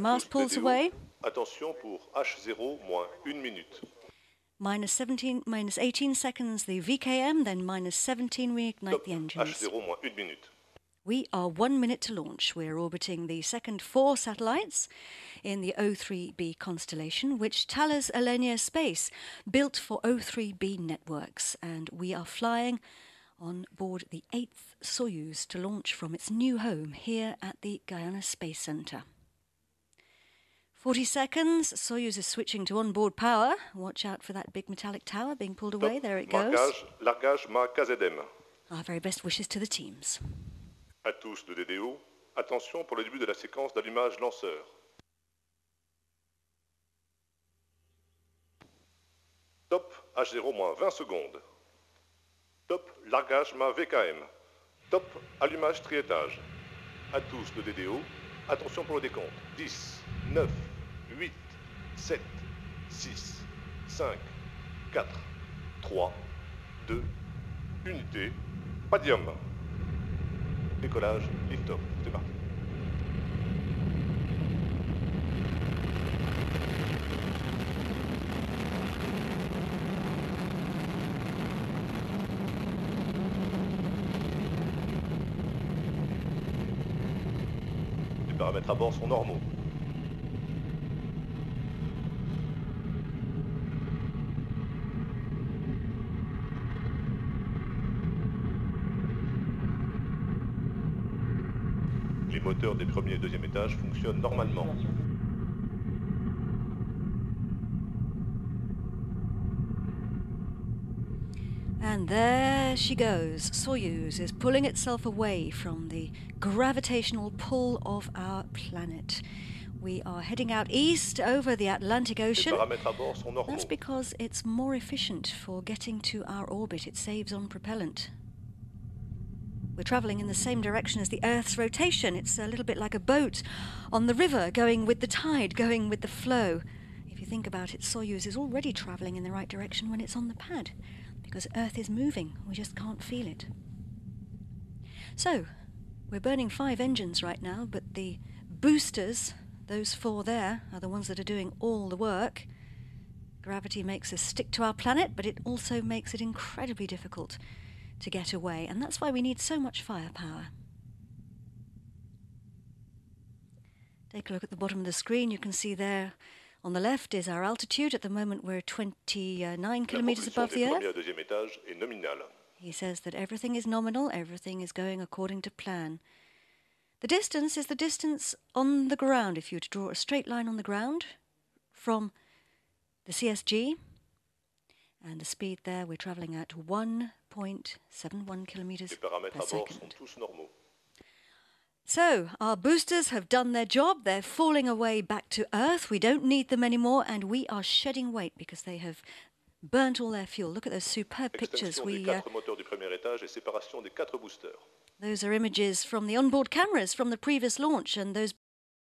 Mast pulls away. Attention pour H0 moins une minute. Minus 17, minus 18 seconds the VKM, then minus 17 we ignite Top. the engines. H0 moins une minute. We are one minute to launch. We're orbiting the second four satellites in the O3b constellation, which Thales Alenia Space built for O3b networks. And we are flying on board the eighth Soyuz to launch from its new home here at the Guiana Space Center. 40 seconds. Soyuz is switching to onboard power. Watch out for that big metallic tower being pulled away. Top. There it goes. Marquage, largage mât KZM. Our very best wishes to the teams. À tous de DDO, attention pour le début de la séquence d'allumage lanceur. Top H0 moins 20 secondes. Top largage mât VKM. Top allumage triétage. À tous de DDO, attention pour le décompte. 10, 9, 8, 7, 6, 5, 4, 3, 2, unité, padium. Décollage, lift-off, c'est parti. Les paramètres à bord sont normaux. Les moteurs des premiers et deuxième étages fonctionnent normalement. And there she goes. Soyuz is pulling itself away from the gravitational pull of our planet. We are heading out east over the Atlantic Ocean. paramètres à bord sont normaux. That's because it's more efficient for getting to our orbit. It saves on propellant. We're travelling in the same direction as the Earth's rotation. It's a little bit like a boat on the river, going with the tide, going with the flow. If you think about it, Soyuz is already travelling in the right direction when it's on the pad, because Earth is moving. We just can't feel it. So, we're burning five engines right now, but the boosters, those four there, are the ones that are doing all the work. Gravity makes us stick to our planet, but it also makes it incredibly difficult to get away, and that's why we need so much firepower. Take a look at the bottom of the screen. You can see there on the left is our altitude. At the moment, we're 29 kilometers above the Earth. et deuxième étages est nominale. He says that everything is nominal, everything is going according to plan. The distance is the distance on the ground. If you were to draw a straight line on the ground from the CSG, and the speed there, we're travelling at 1.71 kilometres per à bord sont second. So, our boosters have done their job. They're falling away back to Earth. We don't need them anymore, and we are shedding weight because they have burnt all their fuel. Look at those superb pictures. We uh, quatre moteurs du premier étage et séparation des quatre boosters. Those are images from the onboard cameras from the previous launch, and those